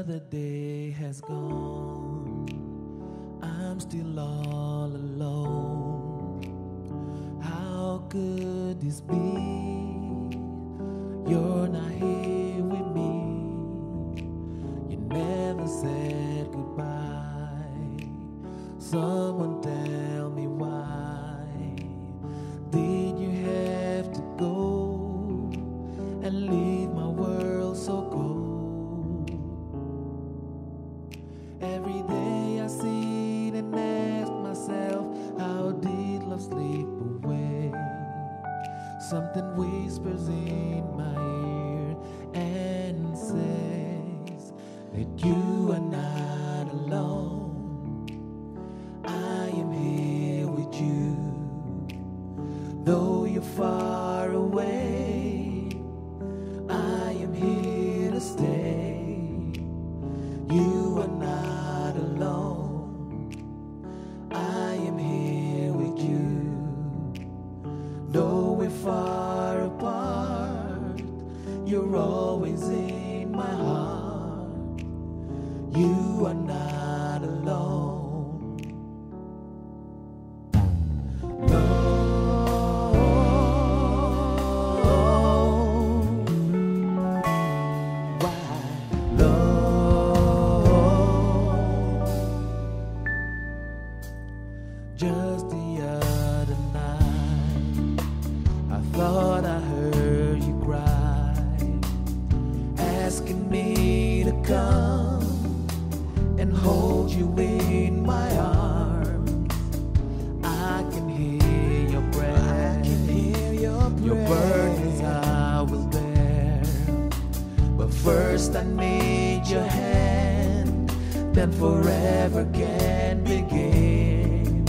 Another day has gone. I'm still all alone. How could this be? You're not here with me. You never said goodbye. Someone tell me. Something whispers in my ear and says that you are not alone. I am here with you, though you're far away. You're always in my heart. You are now. first I need your hand, then forever can begin.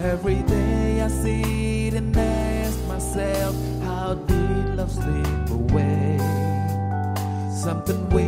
Every day I sit and ask myself, how did love slip away? Something we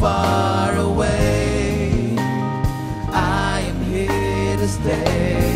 far away. I am here to stay.